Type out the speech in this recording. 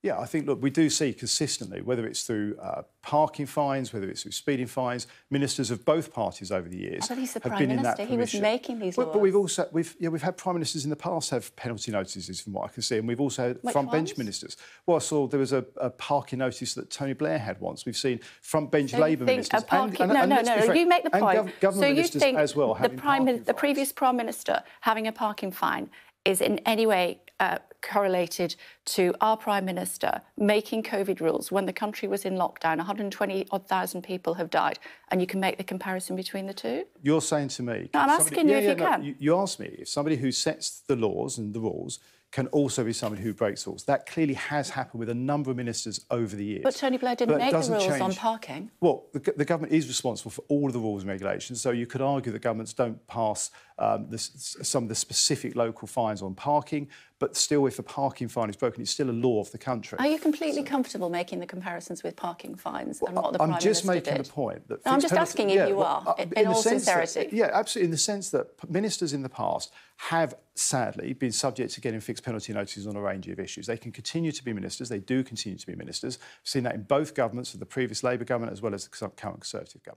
Yeah, I think, look, we do see consistently, whether it's through uh, parking fines, whether it's through speeding fines, ministers of both parties over the years oh, but he's the have Prime been Minister. in that He was making these but, laws. But we've also, we've, yeah, we've had Prime Ministers in the past have penalty notices, from what I can see, and we've also had Which front bench ministers. Well, I saw there was a, a parking notice that Tony Blair had once. We've seen front bench So Labour ministers. parking, and, no, and no, be no, frank, You make the point. gov- government so you ministers think as well the prime, the previous prime minister having a parking fine is in any way uh, correlated to our prime minister making COVID rules when the country was in lockdown. 120 odd thousand people have died, and you can make the comparison between the two. You're saying to me... No, I'm somebody- asking you yeah, if yeah, you no, can. You, you asked me if somebody who sets the laws and the rules can also be somebody who breaks rules. That clearly has happened with a number of ministers over the years. But Tony Blair didn't But make the rules on parking. Well, the, the government is responsible for all of the rules and regulations, so you could argue that governments don't pass um, the, some of the specific local fines on parking, but still, if a parking fine is broken, it's still a law of the country. Are you completely comfortable making the comparisons with parking fines and what the I'm prime just minister making did? the point that No, I'm just penalty- asking if yeah, you well, are, uh, in the all sense that- sincerity. yeah, absolutely. In the sense that ministers in the past have sadly been subject to getting fixed penalty notices on a range of issues. They can continue to be ministers. They do continue to be ministers. We've seen that in both governments, of the previous Labour government as well as the current Conservative government.